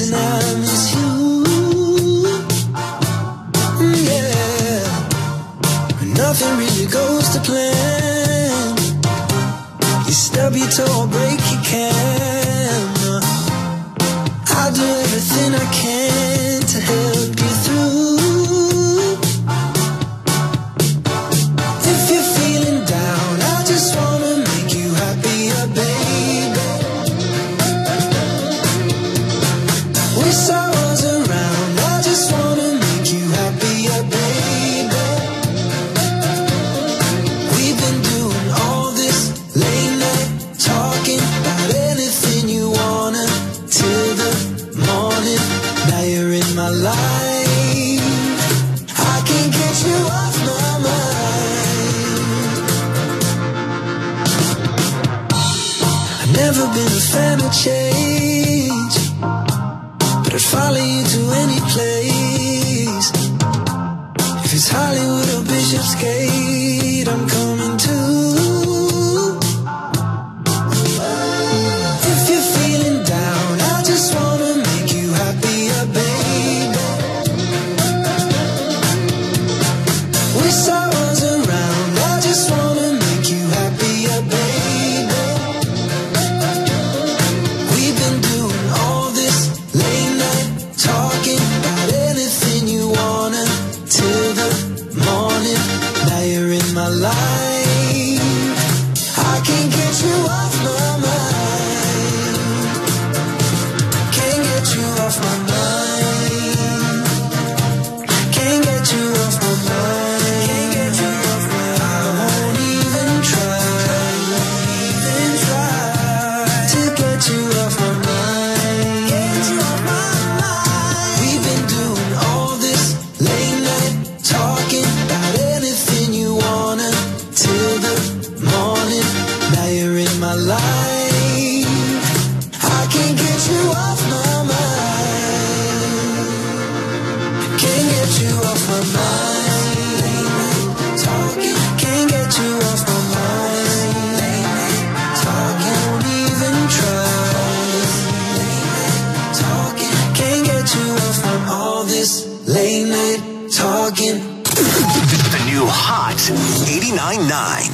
and I miss you. Yeah. But nothing really goes to plan. You stub your toe break your camera. I'll do everything I can I can't get you off my mind. I've never been a fan of change, but I'd follow you to any place. If it's Hollywood or Bishopsgate, I'm coming my life. I can't get you off my mind. Can't get you off my mind. Talking. Can't get you off my mind. Late. Won't even try. Late. Can't get you off from all this late night talking. The new hot 89.9.